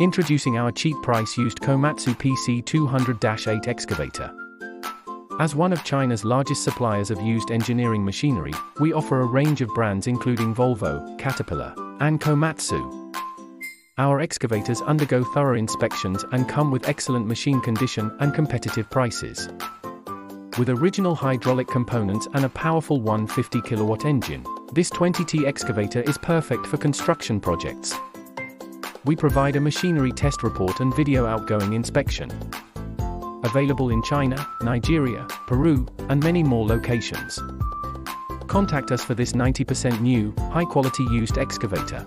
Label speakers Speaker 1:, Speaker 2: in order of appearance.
Speaker 1: Introducing our cheap price used Komatsu PC 200-8 excavator. As one of China's largest suppliers of used engineering machinery, we offer a range of brands including Volvo, Caterpillar, and Komatsu. Our excavators undergo thorough inspections and come with excellent machine condition and competitive prices. With original hydraulic components and a powerful 150 kilowatt engine, this 20T excavator is perfect for construction projects. We provide a machinery test report and video outgoing inspection. Available in China, Nigeria, Peru, and many more locations. Contact us for this 90% new, high quality used excavator.